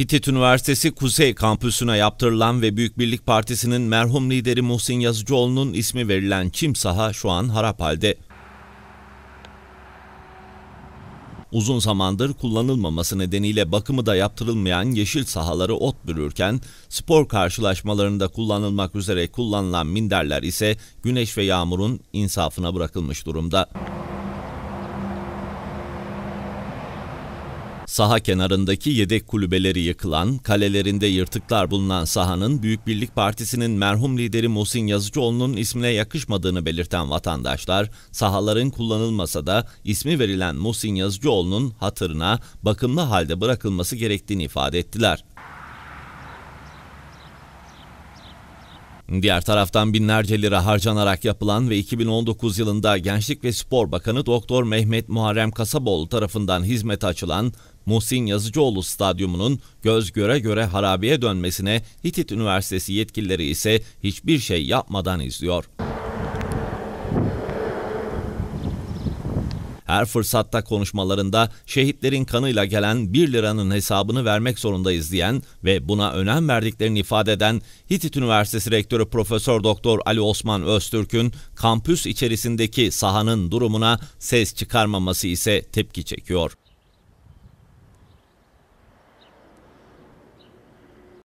Hitit Üniversitesi Kuzey Kampüsü'ne yaptırılan ve Büyük Birlik Partisi'nin merhum lideri Muhsin Yazıcıoğlu'nun ismi verilen çim saha şu an harap halde. Uzun zamandır kullanılmaması nedeniyle bakımı da yaptırılmayan yeşil sahaları ot bürürken, spor karşılaşmalarında kullanılmak üzere kullanılan minderler ise güneş ve yağmurun insafına bırakılmış durumda. Saha kenarındaki yedek kulübeleri yıkılan, kalelerinde yırtıklar bulunan sahanın Büyük Birlik Partisi'nin merhum lideri Muhsin Yazıcıoğlu'nun ismine yakışmadığını belirten vatandaşlar, sahaların kullanılmasa da ismi verilen Muhsin Yazıcıoğlu'nun hatırına bakımlı halde bırakılması gerektiğini ifade ettiler. Diğer taraftan binlerce lira harcanarak yapılan ve 2019 yılında Gençlik ve Spor Bakanı Doktor Mehmet Muharrem Kasaboğlu tarafından hizmete açılan Muhsin Yazıcıoğlu Stadyumu'nun göz göre göre harabeye dönmesine Hitit Üniversitesi yetkilileri ise hiçbir şey yapmadan izliyor. Her fırsatta konuşmalarında şehitlerin kanıyla gelen 1 liranın hesabını vermek zorundayız diyen ve buna önem verdiklerini ifade eden Hitit Üniversitesi Rektörü Profesör Doktor Ali Osman Öztürk'ün kampüs içerisindeki sahanın durumuna ses çıkarmaması ise tepki çekiyor.